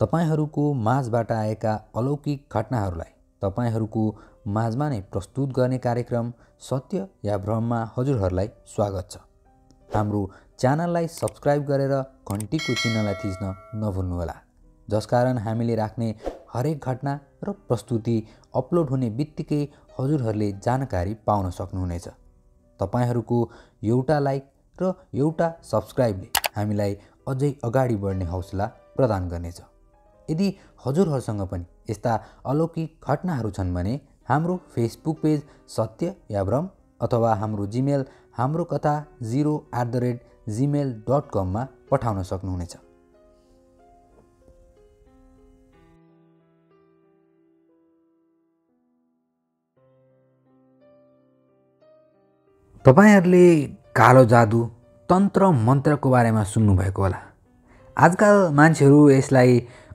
तपाईँहरूको माझबाट आएका अलौकिक घटनाहरूलाई तपाईँहरूको माझमा नै प्रस्तुत गर्ने कार्यक्रम सत्य या भ्रममा हजुरहरूलाई स्वागत छ। हाम्रो च्यानललाई सब्सक्राइब गरेर घन्टीको चिन्हलाई थिच्न नभुल्नुहोला। जसकारण हामीले राख्ने हरेक घटना र प्रस्तुति अपलोड हुने बित्तिकै हजुरहरूले जानकारी पाउन सक्नुहुनेछ। तपाईँहरूको एउटा लाइक र एउटा सब्सक्राइबले हामीलाई अझै अगाडि बढ्ने हौसला प्रदान गर्नेछ। यदि हजुरहरूसँग पनि यस्ता अलौकिक घटनाहरू छन् भने हाम्रो फेसबुक पेज सत्य या भ्रम अथवा हाम्रो जिमेल हाम्रो कथा zero at the rate Gmail dot कममा पठाउन सक्नुहुनेछ। तपाईँहरूले कालो जादु तन्त्र मन्त्रको बारेमा सुन्नुभएको होला। आजकल मान्छेहरू यसलाई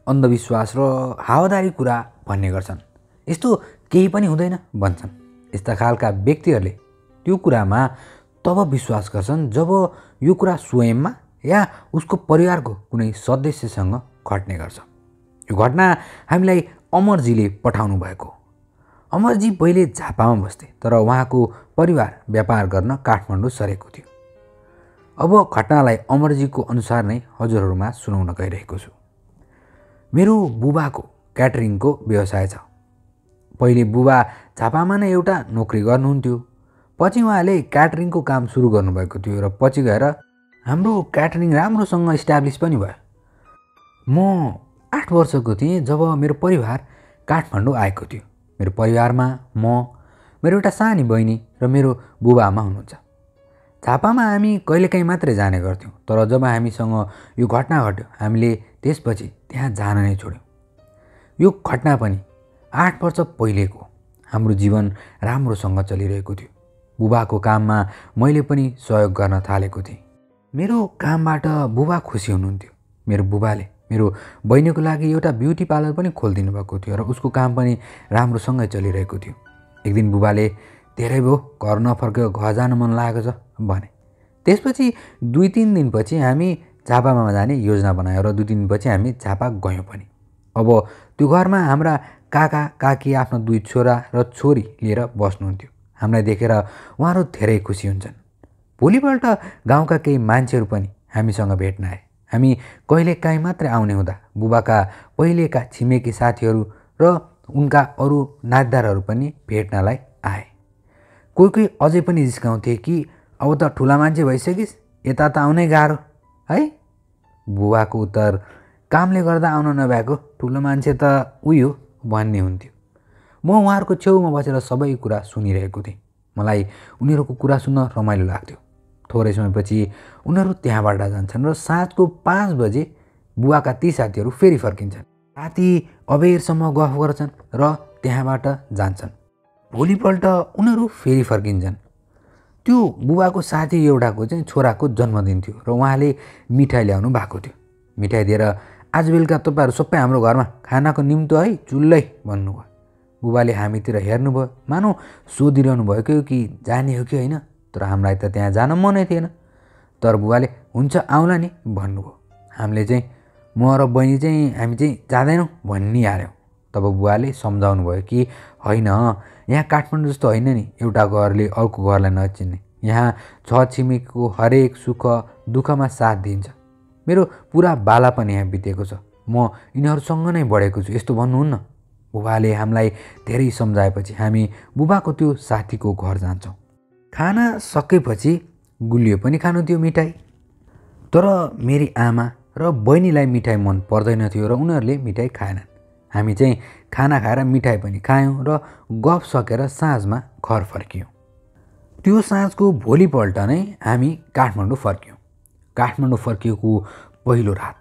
अन्धविश्वास र हावादारी कुरा भन्ने गर्छन्। यस्तो केही पनि हुँदैन भन्छन्। यस्ता खालका व्यक्तिहरूले त्यो कुरामा तब विश्वास गर्छन् जब यो कुरा स्वयंमा या उसको परिवारको कुनै सदस्यसँग घट्ने गर्छ। यो घटना हामीलाई अमरजीले पठाउनु भएको अमरजी पहिले झापामा बस्थे तर उहाँको परिवार व्यापार गर्न काठमाडौँ सरेको थियो। अब घटनालाई अमरजीको अनुसार नै हजुरहरूमा सुनाउन गइरहेको छु। मेरो बुबाको क्याटरिङको व्यवसाय छ। पहिले बुबा झापामा नै एउटा नोकरी गर्नुहुन्थ्यो। पछि उहाँले क्याटरिङको काम सुरु गर्नुभएको थियो र पछि गएर हाम्रो क्याटरिङ राम्रोसँग इस्टाब्लिस पनि भयो। म आठ वर्षको थिएँ जब मेरो परिवार काठमाडौँ आएको थियो। मेरो परिवारमा म मेरो एउटा सानी बहिनी र मेरो बुबा आमा हुनुहुन्छ। झापामा हामी कहिलेकाहीँ मात्रै जाने गर्थ्यौँ तर जब हामीसँग यो घटना घट्यो हामीले त्यसपछि त्यहाँ जान नै छोड्यौँ। यो घटना पनि आठ वर्ष पहिलेको हाम्रो जीवन राम्रोसँग चलिरहेको थियो। बुबाको काममा मैले पनि सहयोग गर्न थालेको थिएँ। मेरो कामबाट बुबा खुसी हुनुहुन्थ्यो। मेरो बुबाले मेरो बहिनीको लागि एउटा ब्युटी पार्लर पनि खोलिदिनु भएको थियो र उसको काम पनि राम्रोसँगै चलिरहेको थियो। एक दिन बुबाले धेरै भयो घर नफर्केको घर जान मन लागेको छ भने। त्यसपछि दुई तिन दिनपछि हामी झापामा जाने योजना बनायौँ र दुई दिनपछि हामी झापा गयौँ पनि। अब त्यो घरमा हाम्रा काका काकी आफ्नो दुई छोरा र छोरी लिएर बस्नुहुन्थ्यो। हामीलाई देखेर उहाँहरू धेरै खुसी हुन्छन्। भोलिपल्ट गाउँका केही मान्छेहरू पनि हामीसँग भेट्न आए। हामी कहिलेकाहीँ मात्रै आउने हुँदा बुबाका पहिलेका छिमेकी साथीहरू र उनका अरू नाचदारहरू पनि भेट्नलाई आए। कोही कोही अझै पनि जिस्काउँथे कि अब त ठुला मान्छे भइसकिस् यता त आउनै गाह्रो। है? बुबाको उत्तर कामले गर्दा आउन नभएको ठुलो मान्छे त उयो भन्ने हुन्थ्यो। म उहाँहरूको छेउमा बसेर सबै कुरा सुनिरहेको थिएँ। मलाई उनीहरूको कुरा सुन्न रमाइलो लाग्थ्यो। थोरै समयपछि उनीहरू त्यहाँबाट जान्छन् र साँझको पाँच बजे बुवाका ती साथीहरू फेरि फर्किन्छन्। राति अबेरसम्म गफ गर्छन् र त्यहाँबाट जान्छन्। भोलिपल्ट उनीहरू फेरि फर्किन्छन्। त्यो बुबाको साथी एउटाको चाहिँ छोराको जन्मदिन थियो र उहाँले मिठाई ल्याउनु भएको थियो। मिठाई दिएर आज बेलुका तपाईँहरू सबै हाम्रो घरमा खानाको निम्तो है चुल्लै भन्नुभयो बुबाले हामीतिर हेर्नुभयो। मानौ सोधिरहनु भएको कि जाने हो कि होइन तर हामीलाई त त्यहाँ जान मनै थिएन। तर बुबाले हुन्छ आउला नि भन्नुभयो। हामीले चाहिँ म र बहिनी चाहिँ हामी चाहिँ जाँदैनौँ भनिहाल्यौँ। तब बुवाले सम्झाउनु भयो कि होइन यहाँ काठमाडौँ जस्तो होइन नि एउटा घरले अर्को घरलाई नचिन्ने। यहाँ छ छिमेकीको हरेक सुख दुःखमा साथ दिन्छ। मेरो पुरा बाला पनि यहाँ बितेको छ। म यिनीहरूसँग नै बढेको छु यस्तो भन्नुहुन्न? बुबाले हामीलाई धेरै सम्झाएपछि हामी बुबाको त्यो साथीको घर जान्छौँ। खाना सकेपछि गुलियो पनि खानु थियो मिठाई। तर मेरी आमा र बहिनीलाई मिठाई मन पर्दैन थियो र उनीहरूले मिठाई खाएनन्। हामी चाहिँ खाना खाएर मिठाई पनि खायौँ र गफ सकेर साँझमा घर फर्कियौँ। त्यो साँझको भोलिपल्ट नै हामी काठमाडौँ फर्क्यौँ। काठमाडौँ फर्किएको पहिलो रात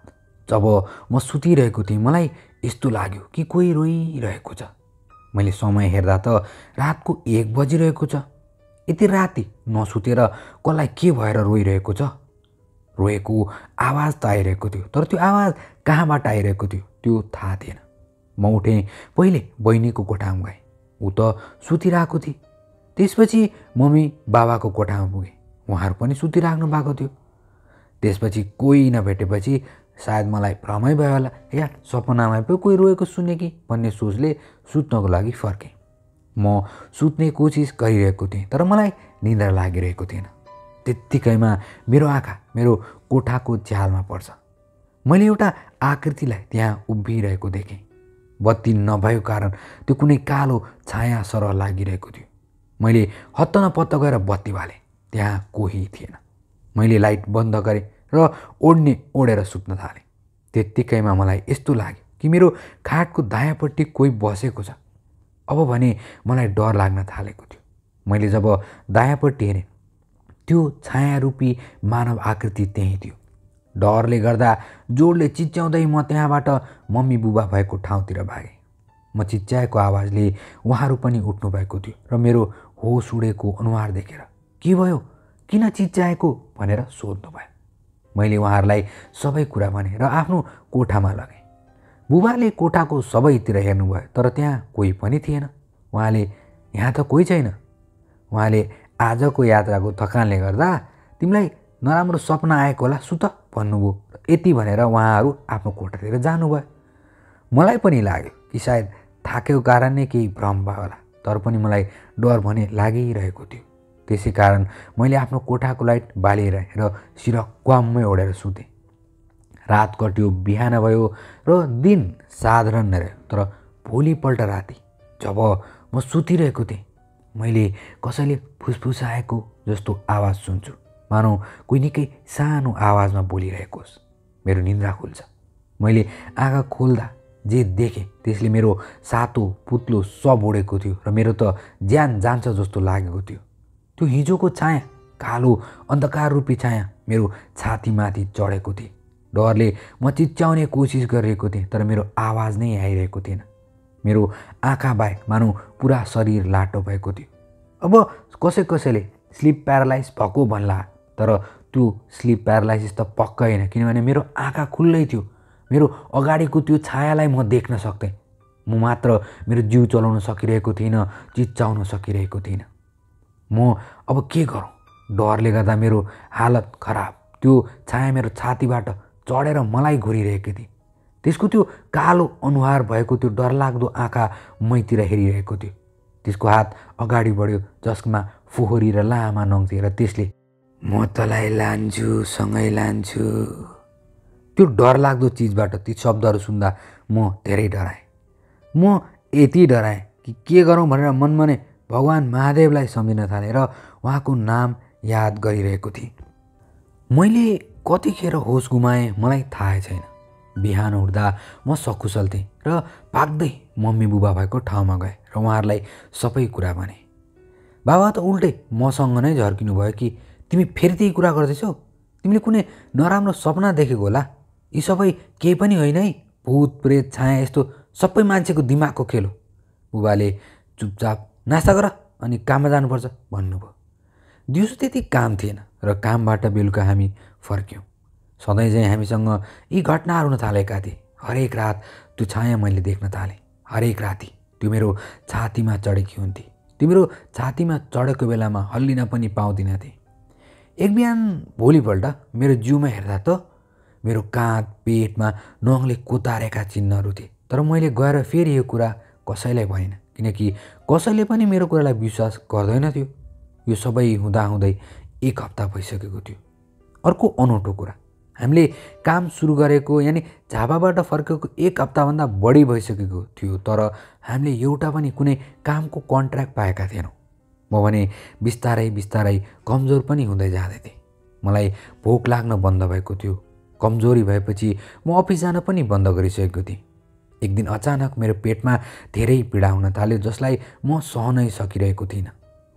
जब म सुतिरहेको थिएँ मलाई यस्तो लाग्यो कि कोही रोइरहेको छ। मैले समय हेर्दा त रातको एक बजिरहेको छ। यति राति नसुतेर कसलाई के भएर रोइरहेको छ? रोएको आवाज त आइरहेको थियो तर त्यो आवाज कहाँबाट आइरहेको थियो त्यो थाहा थिएन। म उठेँ। पहिले बहिनीको कोठामा गएँ। ऊ त सुतिरहेको थिएँ। त्यसपछि मम्मी बाबाको कोठामा पुगेँ। उहाँहरू पनि सुतिराख्नु भएको थियो। त्यसपछि कोही नभेटेपछि सायद मलाई भ्रमै भयो होला। या सपनामा पो कोही रोएको सुने कि भन्ने सोचले सुत्नको लागि फर्केँ। म सुत्ने कोसिस गरिरहेको थिएँ तर मलाई निन्द्रा लागिरहेको थिएन। त्यत्तिकैमा मेरो आँखा मेरो कोठाको च्यालमा पर्छ। मैले एउटा आकृतिलाई त्यहाँ उभिरहेको देखेँ। बत्ती नभएको कारण त्यो कुनै कालो छाया सरह लागिरहेको थियो। मैले हत्त नपत्त गएर बत्ती बालेँ। त्यहाँ कोही थिएन। मैले लाइट बन्द गरेँ र ओढ्ने ओढेर सुत्न थालेँ। त्यत्तिकैमा मलाई यस्तो लाग्यो कि मेरो खाटको दायाँपट्टि कोही बसेको छ। अब भने मलाई डर लाग्न थालेको थियो। मैले जब दायाँपट्टि हेरेँ त्यो छायारूपी मानव आकृति त्यहीँ थियो। डरले गर्दा जोडले चिच्याउँदै म त्यहाँबाट मम्मी बुबा भएको ठाउँतिर भागेँ। म चिच्याएको आवाजले उहाँहरू पनि उठ्नु भएको थियो र मेरो होस उडेको अनुहार देखेर के भयो? किन चिच्याएको? भनेर सोध्नु भयो। मैले उहाँहरूलाई सबै कुरा भने र आफ्नो कोठामा लगेँ। बुबाले कोठाको सबैतिर हेर्नुभयो तर त्यहाँ कोही पनि थिएन। उहाँले यहाँ त कोही छैन? उहाँले आजको यात्राको थकानले गर्दा तिमीलाई नराम्रो सपना आएको होला सुत भन्नुभयो। यति भनेर उहाँहरू आफ्नो कोठातिर जानुभयो। मलाई पनि लाग्यो कि सायद थाकेको कारण नै केही भ्रम भयो होला। तर पनि मलाई डर भने लागिरहेको थियो। त्यसै कारण मैले आफ्नो कोठाको लाइट बालिरहेँ र सिर क्वाममै ओढेर सुतेँ। रात कट्यो बिहान भयो र दिन साधारण नै रह्यो। तर भोलिपल्ट राति जब म सुतिरहेको थिएँ मैले कसैले फुसफुसाएको जस्तो आवाज सुन्छु। मानौ कोही निकै सानो आवाजमा बोलिरहेको होस्। मेरो निन्द्रा खुल्छ। मैले आँखा खोल्दा जे देखेँ त्यसले मेरो सातो पुत्लो सब उडेको थियो र मेरो त ज्यान जान्छ जस्तो लागेको थियो। त्यो हिजोको छाया कालो अन्धकार रूपी छाया मेरो छातीमाथि चढेको थिएँ। डरले म चिच्याउने कोसिस गरिरहेको थिएँ तर मेरो आवाज नै आइरहेको थिएन। मेरो आँखा बाहेक मानौ पुरा शरीर लाटो भएको थियो। अब कसै कसैले स्लिप प्यारालाइज भएको भन्ला। तर त्यो स्लिप प्यारालाइसिस त पक्कै होइन किनभने मेरो आँखा खुल्लै थियो। मेरो अगाडिको त्यो छायालाई म देख्न सक्थेँ। म मात्र मेरो जिउ चलाउन सकिरहेको थिइनँ चिच्चाउन सकिरहेको थिइनँ। म अब के गरौँ? डरले गर्दा मेरो हालत खराब। त्यो छाया मेरो छातीबाट चढेर मलाई घुरिरहेको थिएँ त्यसको त्यो कालो अनुहार भएको त्यो डरलाग्दो आँखा मैतिर हेरिरहेको थियो। त्यसको हात अगाडि बढ्यो जसमा फोहोरी र लामा नङ र त्यसले म तँलाई लान्छु सँगै लान्छु। त्यो डरलाग्दो चिजबाट ती शब्दहरू सुन्दा म धेरै डराएँ। म यति डराएँ कि के गरौँ भनेर मनमा नै भगवान् महादेवलाई सम्झिन थालेँ र उहाँको नाम याद गरिरहेको थिएँ। मैले कतिखेर होस गुमाएँ मलाई थाहै छैन। बिहान उठ्दा म सकुशल थिएँ र भाग्दै मम्मी बुबा भएको ठाउँमा गएँ र उहाँहरूलाई सबै कुरा भने। बाबा त उल्टै मसँग नै झर्किनु भयो कि तिमी फेरि त्यही कुरा गर्दैछौ? तिमीले कुनै नराम्रो सपना देखेको होला? यी सबै केही पनि होइन है? भूत प्रेत छाया यस्तो सबै मान्छेको दिमागको खेल हो। बुबाले चुपचाप नास्ता गर अनि काममा जानुपर्छ भन्नुभयो। दिउँसो त्यति काम थिएन र कामबाट बेलुका हामी फर्क्यौँ। सधैँ चाहिँ हामीसँग यी घटनाहरू हुन थालेका थिए। हरेक रात त्यो छाया मैले देख्न थालेँ। हरेक राति त्यो मेरो छातीमा चढेकी हुन्थे। त्यो मेरो छातीमा चढेको बेलामा हल्लिन पनि पाउँदिनँ थिएँ। एक बिहान भोलिपल्ट मेरो जिउमा हेर्दा त मेरो काँध पेटमा नङले कोतारेका चिन्हहरू थिए। तर मैले गएर फेरि यो कुरा कसैलाई भनिनँ किनकि कसैले पनि मेरो कुरालाई विश्वास गर्दैन थियो यो सबै हुँदाहुँदै एक हप्ता भइसकेको थियो। अर्को अनौठो कुरा हामीले काम सुरु गरेको यानि झापाबाट फर्केको एक हप्ताभन्दा बढी भइसकेको थियो तर हामीले एउटा पनि कुनै कामको कन्ट्र्याक्ट पाएका थिएनौँ। म भने बिस्तारै बिस्तारै कमजोर पनि हुँदै जाँदै थिएँ मलाई भोक लाग्न बन्द भएको थियो। कमजोरी भएपछि म अफिस जान पनि बन्द गरिसकेको थिएँ। एक दिन अचानक मेरो पेटमा धेरै पीडा हुन थाल्यो जसलाई म सहनै सकिरहेको थिइनँ।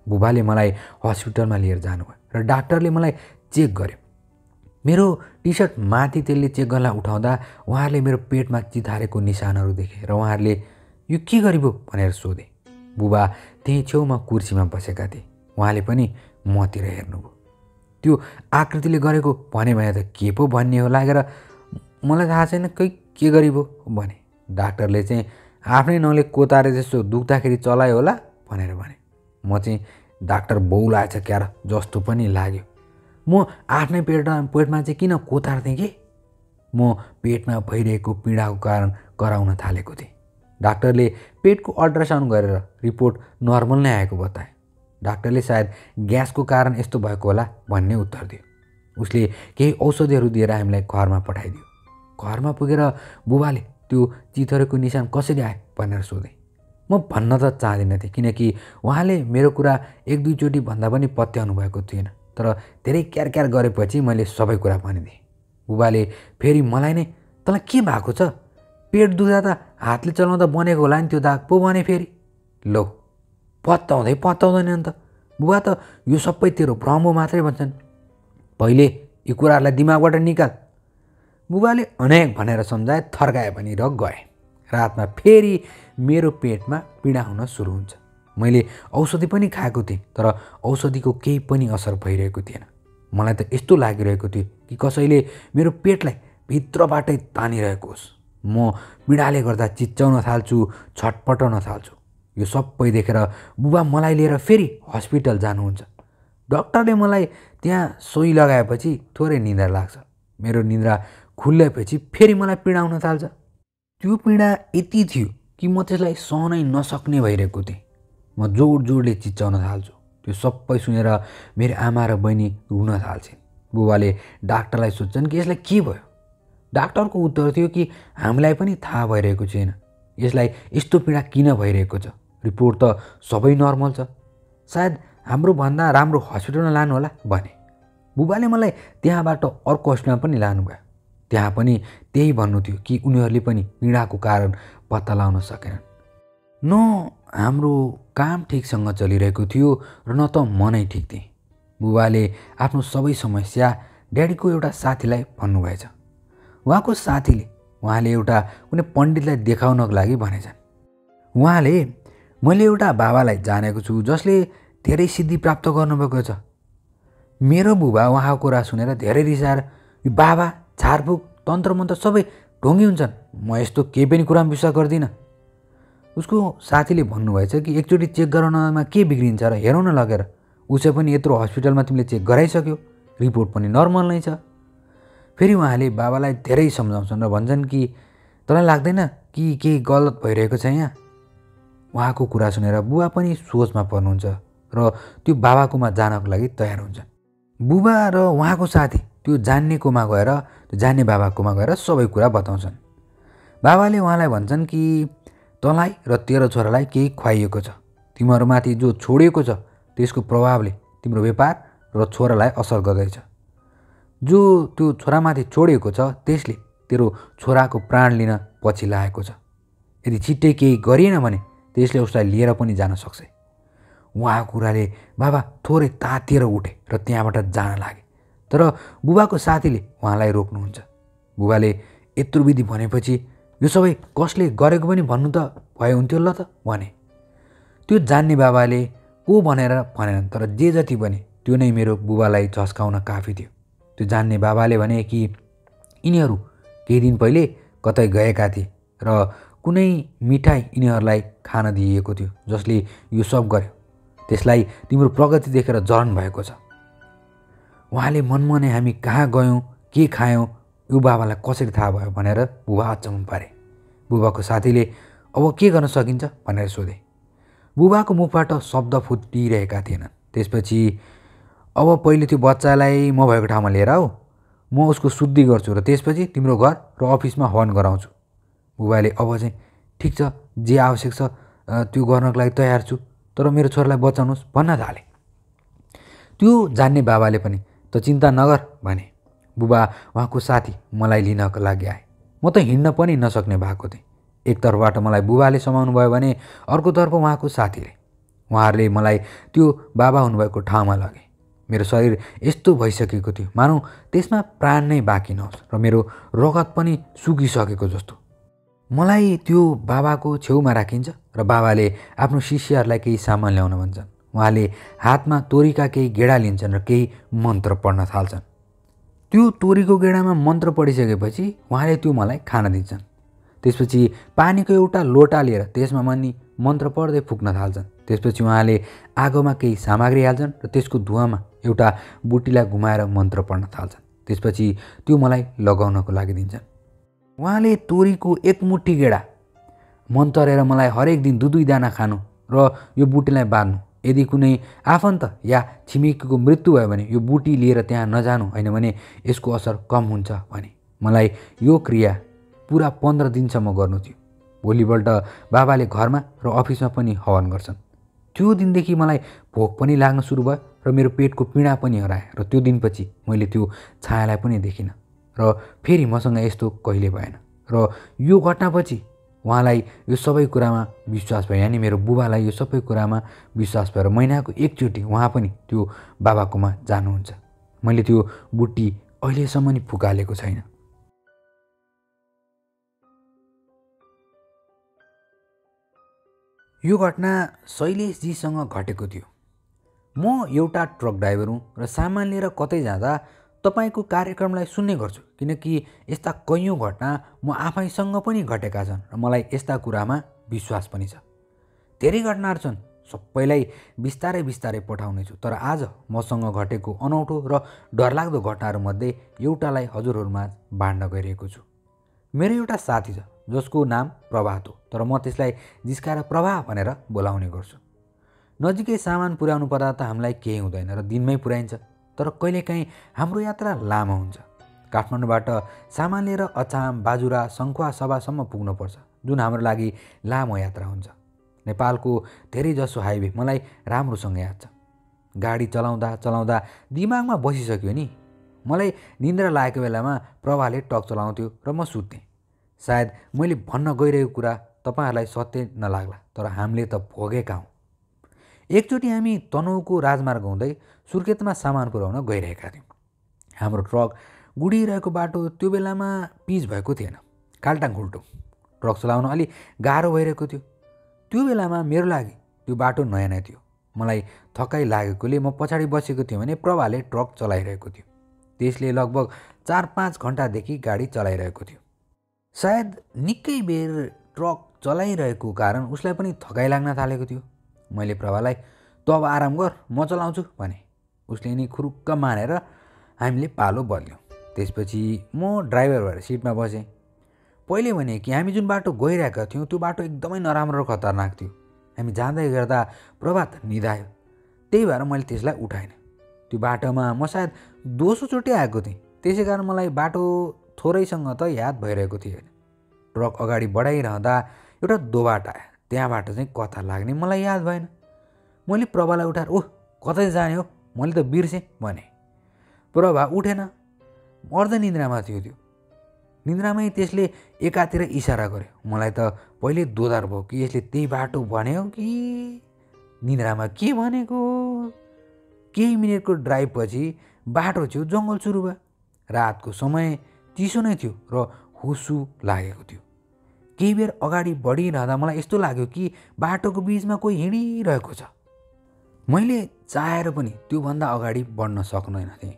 बुबाले मलाई हस्पिटलमा लिएर जानुभयो र डाक्टरले मलाई चेक गर्यो। मेरो टी सर्ट माथि त्यसले चेक गर्न उठाउँदा उहाँहरूले मेरो पेटमा चितारेको निशानहरू देखे र उहाँहरूले यो के गरिबो? भनेर सोधे। बुबा त्यहीँ छेउमा कुर्सीमा बसेका थिए। उहाँले पनि मतिर हेर्नुभयो। त्यो आकृतिले गरेको भने भने त के पो भन्ने हो लागेर मलाई थाहा छैन खै के गरिबो भने। डाक्टरले चाहिँ आफ्नै नले कोतारे जस्तो दुख्दाखेरि चलायो होला भनेर भने। म चाहिँ डाक्टर बौलाएछ क्यार जस्तो पनि लाग्यो। म आफ्नै पेटमा पेटमा चाहिँ किन कोतार्थेँ कि? म पेटमा भइरहेको पीडाको कारण कराउन थालेको थिएँ। डाक्टरले पेटको अल्ट्रासाउन्ड गरेर रिपोर्ट नर्मल नै आएको बताए। डाक्टरले सायद ग्यासको कारण यस्तो भएको होला भन्ने उत्तर दियो। उसले केही औषधिहरू दिएर हामीलाई घरमा पठाइदियो। घरमा पुगेर बुबाले त्यो चिथरेको निशान कसरी आयो भनेर सोधेँ। म भन्न त चाहदिनँ थिएँ किनकि उहाँले मेरो कुरा एक दुईचोटि भन्दा पनि पत्याउनु भएको थिएन। तर धेरै क्यार क्यार गरेपछि मैले सबै कुरा भनिदिएँ। बुबाले फेरि मलाई नै तँलाई के भएको छ? पेट दुख्दा त हातले चलाउँदा बनेको होला नि त्यो दाग। पो भने फेरि। लो पत्ताउँदै पत्ताउँदैन नि त। बुबा त यो सबै तेरो भ्रम हो मात्रै भन्छन्। पहिले यी कुराहरूलाई दिमागबाट निकाल। बुबाले अनेक भनेर सम्झाए थर्काए पनि र गए। रातमा फेरि मेरो पेटमा पीडा हुन सुरु हुन्छ। मैले औषधि पनि खाएको थिएँ तर औषधिको केही पनि असर भइरहेको थिएन। मलाई त यस्तो लागिरहेको थियो कि कसैले मेरो पेटलाई भित्रबाटै तानिरहेको होस्। म पीडाले गर्दा चिच्चाउन थाल्छु छटपटाउन थाल्छु। यो सबै देखेर बुबा मलाई लिएर फेरि हस्पिटल जानुहुन्छ। डक्टरले मलाई त्यहाँ सोही लगाएपछि थोरै निन्द्रा लाग्छ। मेरो निन्द्रा खुल्लेपछि फेरि मलाई पीडा आउन थाल्छ। त्यो पीडा यति थियो कि म त्यसलाई सहनै नसक्ने भइरहेको थिएँ। म जोड जोडले चिच्चाउन थाल्छु। त्यो सबै सुनेर मेरो आमा र बहिनी रुन थाल्छन्। बुबाले डाक्टरलाई सोध्छन् कि यसलाई के भयो? डाक्टरको उत्तर थियो कि हामीलाई पनि थाहा भइरहेको छैन। यसलाई यस्तो पीडा किन भइरहेको छ? रिपोर्ट त सबै नर्मल छ। सायद हाम्रोभन्दा राम्रो हस्पिटलमा लानु होला भने। बुबाले मलाई त्यहाँबाट अर्को हस्पिटलमा पनि लानुभयो। त्यहाँ पनि त्यही भन्नु थियो कि उनीहरूले पनि पीडाको कारण पत्ता लगाउन सकेनन्। न हाम्रो काम ठिकसँग चलिरहेको थियो र न त मनै ठिक थिएँ। बुबाले आफ्नो सबै समस्या ड्याडीको एउटा साथीलाई भन्नुभएछ। उहाँको साथीले उहाँले एउटा कुनै पण्डितलाई देखाउनको लागि भनेछन्। उहाँले मैले एउटा बाबालाई जानेको छु जसले धेरै सिद्धि प्राप्त गर्नुभएको छ। मेरो बुबा उहाँको कुरा सुनेर धेरै रिसाएर यो बाबा झारफुक तन्त्र मन्त्र सबै ढोङ्गी हुन्छन्। म यस्तो केही पनि कुरामा विश्वास गर्दिनँ। उसको साथीले भन्नुभएछ कि एकचोटि चेक गराउनमा के बिग्रिन्छ र हेरौँ न लगेर। उसै पनि यत्रो हस्पिटलमा तिमीले चेक गराइसक्यो। रिपोर्ट पनि नर्मल नै छ। फेरि उहाँले बाबालाई धेरै सम्झाउँछन् र भन्छन् कि तँलाई लाग्दैन कि केही गलत भइरहेको छ यहाँ? उहाँको कुरा सुनेर बुबा पनि सोचमा पर्नुहुन्छ र त्यो बाबाकोमा जानको लागि तयार हुन्छन्। बुबा र उहाँको साथी त्यो जान्नेकोमा गएर त्यो जान्ने बाबाकोमा गएर सबै कुरा बताउँछन्। बाबाले उहाँलाई भन्छन् कि तँलाई र तेरो छोरालाई केही खुवाइएको छ। तिमीहरूमाथि जो छोडिएको छ त्यसको प्रभावले तिम्रो व्यापार र छोरालाई असर गर्दैछ। जो त्यो छोरामाथि छोडिएको छ त्यसले तेरो छोराको प्राण लिन पछि लागेको छ। यदि छिट्टै केही गरिएन भने त्यसले उसलाई लिएर पनि जान सक्छ। उहाँको कुराले बाबा थोरै तातिएर उठे र त्यहाँबाट जान लागे। तर बुबाको साथीले उहाँलाई रोक्नुहुन्छ। बुबाले यत्रो विधि भनेपछि यो सबै कसले गरेको पनि भन्नु त भए हुन्थ्यो ल त भने। त्यो जान्ने बाबाले को भनेर भनेनन् तर जे जति भने त्यो नै मेरो बुबालाई झस्काउन काफी थियो। त्यो जान्ने बाबाले भने कि यिनीहरू केही दिन पहिले कतै गएका थिए र कुनै मिठाई यिनीहरूलाई खान दिइएको थियो जसले यो सब गर्यो। त्यसलाई तिम्रो प्रगति देखेर जलन भएको छ। उहाँले मनमनै हामी कहाँ गयौँ के खायौँ यो बाबालाई कसरी थाहा भयो भनेर बुबा अचम्म पारे। बुबाको साथीले अब के गर्न सकिन्छ? भनेर सोधे। बुबाको मुखबाट शब्द फुटिरहेका थिएनन्। त्यसपछि अब पहिले त्यो बच्चालाई म भएको ठाउँमा लिएर आऊ। म उसको शुद्धि गर्छु र त्यसपछि तिम्रो घर र अफिसमा हवन गराउँछु। बुबाले अब चाहिँ ठिक छ जे आवश्यक छ त्यो गर्नको लागि तयार छु तर मेरो छोरालाई बचाउनुहोस् भन्न थाले। त्यो जान्ने बाबाले पनि त चिन्ता नगर भने बुबा उहाँको साथी मलाई लिनको लागि आए। म त हिँड्न पनि नसक्ने भएको थिएँ। एकतर्फबाट मलाई बुबाले समाउनु भयो भने अर्कोतर्फ उहाँको साथीले। उहाँहरूले मलाई त्यो बाबा हुनुभएको ठाउँमा लगे। मेरो शरीर यस्तो भइसकेको थियो। मानौ त्यसमा प्राण नै बाँकी नहोस् र मेरो रगत पनि सुकिसकेको जस्तो। मलाई त्यो बाबाको छेउमा राखिन्छ र बाबाले आफ्नो शिष्यहरूलाई केही सामान ल्याउन भन्छन्। उहाँले हातमा तोरीका केही गेडा लिन्छन् र केही मन्त्र पढ्न थाल्छन्। त्यो तोरीको गेडामा मन्त्र पढिसकेपछि उहाँले त्यो मलाई खान दिन्छन्। त्यसपछि पानीको एउटा लोटा लिएर त्यसमा मनी मन्त्र पढ्दै फुक्न थाल्छन्। त्यसपछि उहाँले आगोमा केही सामग्री हाल्छन् र त्यसको धुवामा एउटा बुटीलाई घुमाएर मन्त्र पढ्न थाल्छन्। त्यसपछि त्यो मलाई लगाउनको लागि दिन्छन्। उहाँले तोरीको एकमुठी गेडा मन तरेर मलाई हरेक दिन दुई दुई दाना खानु र यो बुटीलाई बाँध्नु। यदि कुनै आफन्त या छिमेकीको मृत्यु भयो भने यो बुटी लिएर त्यहाँ नजानु होइन भने यसको असर कम हुन्छ भने मलाई यो क्रिया पुरा पन्ध्र दिनसम्म गर्नु थियो। भोलिपल्ट बाबाले घरमा र अफिसमा पनि हवन गर्छन्। त्यो दिनदेखि मलाई भोक पनि लाग्न सुरु भयो र मेरो पेटको पीडा पनि हराए र त्यो दिनपछि मैले त्यो छायालाई पनि देखिनँ र फेरि मसँग यस्तो कहिले भएन र यो घटनापछि उहाँलाई यो सबै कुरामा विश्वास भयो यानि मेरो बुबालाई यो सबै कुरामा विश्वास भयो र महिनाको एकचोटि उहाँ पनि त्यो बाबाकोमा जानुहुन्छ। मैले त्यो बुट्टी अहिलेसम्म नि फुकालेको छैन। यो घटना शैलेशजीसँग घटेको थियो। म एउटा ट्रक ड्राइभर हुँ र सामान लिएर कतै जाँदा तपाईँको कार्यक्रमलाई सुन्ने गर्छु किनकि यस्ता कैयौँ घटना म आफैसँग पनि घटेका छन् र मलाई यस्ता कुरामा विश्वास पनि छ। धेरै घटनाहरू छन् सबैलाई बिस्तारै बिस्तारै पठाउनेछु तर आज मसँग घटेको अनौठो र डरलाग्दो घटनाहरूमध्ये एउटालाई हजुरहरूमा बाँड्न गइरहेको छु। मेरो एउटा साथी छ जसको नाम प्रभात हो। तर म त्यसलाई जिस्काएर प्रभा भनेर बोलाउने गर्छु। नजिकै सामान पुर्याउनु पर्दा त हामीलाई केही हुँदैन र दिनमै पुर्याइन्छ। तर कहिलेकाहीँ हाम्रो यात्रा लामो हुन्छ। काठमाडौँबाट सामान लिएर अछाम बाजुरा सङ्खुवा सभासम्म पुग्नुपर्छ जुन हाम्रो लागि लामो यात्रा हुन्छ। नेपालको धेरैजसो हाइवे मलाई राम्रोसँग याद छ। गाडी चलाउँदा चलाउँदा दिमागमा बसिसक्यो नि। मलाई निन्द्रा लागेको बेलामा प्रभाले टक चलाउँथ्यो र म सुत्थेँ। सायद मैले भन्न गइरहेको कुरा तपाईँहरूलाई सत्य नलाग्ला तर हामीले त भोगेका हौँ। एकचोटि हामी तनहुको राजमार्ग हुँदै सुर्खेतमा सामान पुर्याउन गइरहेका थियौँ। हाम्रो ट्रक गुडिरहेको बाटो त्यो बेलामा पिच भएको थिएन काल्टाङ खुल्टो ट्रक चलाउन अलि गाह्रो भइरहेको थियो। त्यो बेलामा मेरो लागि त्यो बाटो नयाँ नै थियो। मलाई थकाइ लागेकोले म पछाडि बसेको थिएँ भने प्रभाले ट्रक चलाइरहेको थियो। त्यसले लगभग चार पाँच घन्टादेखि गाडी चलाइरहेको थियो। सायद निकै बेर ट्रक चलाइरहेको कारण उसलाई पनि थकाइ लाग्न थालेको थियो। मैले प्रभालाई त अब आराम गर म चलाउँछु भने उसले नि खुरुक्क मानेर हामीले पालो बद्ल्यौँ त्यसपछि म ड्राइभर भएर सिटमा बसेँ। पहिले भने कि हामी जुन बाटो गइरहेका थियौँ त्यो बाटो एकदमै नराम्रो र खतरनाक थियो। हामी जाँदै गर्दा प्रभात निधायो। त्यही भएर मैले त्यसलाई उठाइनँ त्यो बाटोमा म सायद दोस्रोचोटि आएको थिएँ। त्यसै कारण मलाई बाटो थोरैसँग त याद भइरहेको थिएन ट्रक अगाडि बढाइरहँदा एउटा दोबाट आयो। त्यहाँबाट चाहिँ कता लाग्ने मलाई याद भएन। मैले प्रभालाई उठाएर ओह कतै जाने हो? मैले त बिर्सेँ भने। प्रभा उठेन। अर्ध निन्द्रामा थियो त्यो। निन्द्रामै त्यसले एकातिर इसारा गर्यो। मलाई त पहिले दोधार भयो कि यसले त्यही बाटो भन्यो कि? निन्द्रामा के भनेको? केही मिनटको ड्राइभपछि बाटो छेउ जङ्गल सुरु भयो। रातको समय चिसो नै थियो र हुसु लागेको थियो। केही बेर अगाडि बढिरहँदा मलाई यस्तो लाग्यो कि बाटोको बिचमा कोही हिँडिरहेको छ। मैले चाहेर पनि त्योभन्दा अगाडि बढ्न सक्दैन थिएँ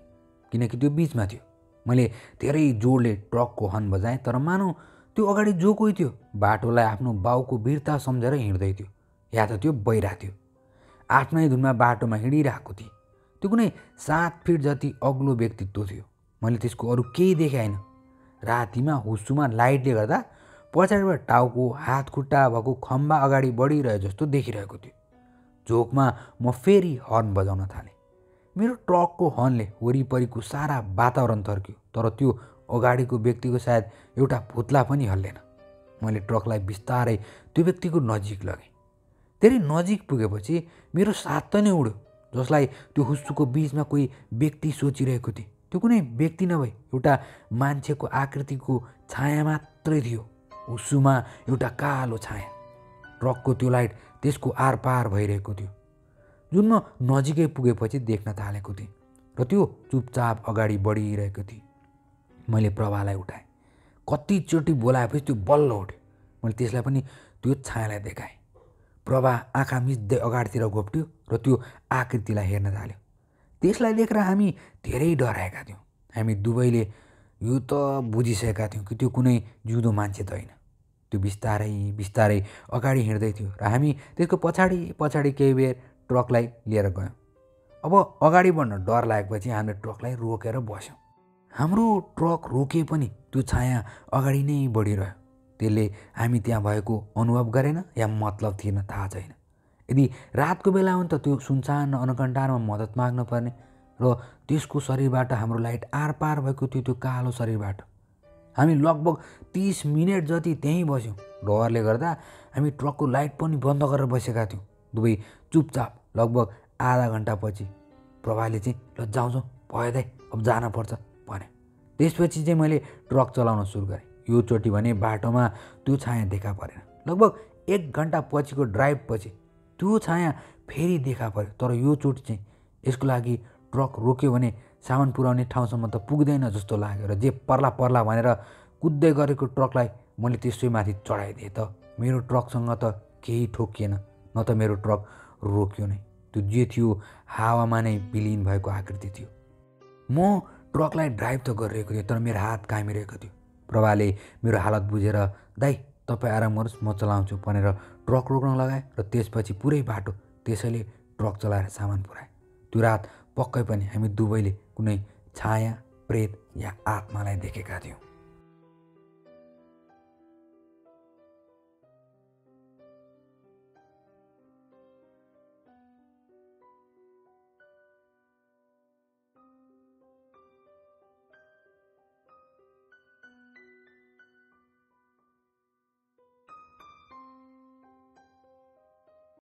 किनकि त्यो बिचमा थियो। मैले धेरै जोडले ट्रकको हर्न बजाएँ तर मानौ त्यो अगाडि जो कोही थियो बाटोलाई आफ्नो बाउको वीरता सम्झेर हिँड्दै थियो। या त त्यो बहिरा थियो। आफ्नै धुनमा बाटोमा हिँडिरहेको थिएँ। त्यो कुनै सात फिट जति अग्लो व्यक्तित्व थियो। मैले त्यसको अरू केही देखाएन रातिमा हुस्सुमा लाइटले गर्दा पछाडिबाट टाउको हात खुट्टा भएको खम्बा अगाडि बढिरहे जस्तो देखिरहेको थियो। झोकमा म फेरि हर्न बजाउन थालेँ। मेरो ट्रकको हर्नले वरिपरिको सारा वातावरण थर्क्यो तर त्यो अगाडिको व्यक्तिको सायद एउटा भुत्ला पनि हल्लेन। मैले ट्रकलाई बिस्तारै त्यो व्यक्तिको नजिक लगेँ। धेरै नजिक पुगेपछि मेरो साथ त नै उड्यो जसलाई त्यो हुस्सुको बिचमा कोही व्यक्ति सोचिरहेको थिएँ त्यो कुनै व्यक्ति नभए एउटा मान्छेको आकृतिको छाया मात्रै थियो। हुस्सुमा एउटा कालो छाया। ट्रकको त्यो लाइट त्यसको आरपार भइरहेको थियो। जुन म नजिकै पुगेपछि देख्न थालेको थिएँ र त्यो चुपचाप अगाडि बढिरहेको थिएँ मैले प्रभालाई उठाएँ। कतिचोटि बोलाएपछि त्यो बल्ल उठ्यो। मैले त्यसलाई पनि त्यो छायालाई देखाएँ। प्रभा आँखा मिच्दै अगाडितिर घोप्ट्यो र त्यो आकृतिलाई हेर्न थाल्यो। त्यसलाई देखेर हामी धेरै डराएका थियौँ। हामी दुवैले यो त बुझिसकेका थियौँ कि त्यो कुनै जिउँदो मान्छे त होइन। त्यो बिस्तारै बिस्तारै अगाडि हिँड्दै थियो र हामी त्यसको पछाडि पछाडि केही बेर ट्रकलाई लिएर गयौँ। अब अगाडि बढ्न डर लागेपछि हामीले ट्रकलाई रोकेर बस्यौँ। हाम्रो ट्रक रोके पनि त्यो छाया अगाडि नै बढिरह्यो। त्यसले हामी त्यहाँ भएको अनुभव गरेन या मतलब थिएन थाहा छैन। यदि रातको बेला हो भने त त्यो सुनसान अनकन्टारमा मद्दत माग्न पर्ने र त्यसको शरीरबाट हाम्रो लाइट आरपार भएको थियो त्यो कालो शरीरबाट। हामी लगभग तिस मिनट जति त्यहीँ बस्यौँ। डरले गर्दा हामी ट्रकको लाइट पनि बन्द गरेर बसेका थियौँ। दुवै चुपचाप लगभग आधा घन्टापछि प्रभाले चाहिँ ल जाउँ जाउँ भयो दाइ अब जानुपर्छ भने। त्यसपछि चाहिँ मैले ट्रक चलाउन सुरु गरेँ। योचोटि भने बाटोमा त्यो छाया देखा परेन। लगभग एक घन्टा पछिको ड्राइभपछि त्यो छाया फेरि देखा पऱ्यो। तर यो चोटि चाहिँ यसको लागि ट्रक रोक्यो भने सामान पुर्याउने ठाउँसम्म त पुग्दैन जस्तो लाग्यो र जे पर्ला पर्ला भनेर कुद्दै गरेको ट्रकलाई मैले त्यसै माथि चढाइदिएँ त। मेरो ट्रकसँग त केही ठोकिएन न त मेरो ट्रक रोक्यो नै। त्यो जे थियो हावामा नै विलिन भएको आकृति थियो। म ट्रकलाई ड्राइभ त गरिरहेको थिएँ तर मेरो हात कामिरहेको थियो। प्रभाले मेरो हालत बुझेर दाइ तपाईँ आराम गर्नुहोस् म चलाउँछु भनेर ट्रक रोक्न लगाएँ र त्यसपछि पुरै बाटो त्यसैले ट्रक चलाएर सामान पुऱ्याएँ। त्यो रात पक्कै पनि हामी दुवैले कुनै छाया प्रेत या आत्मालाई देखेका थियौँ।